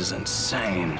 is insane.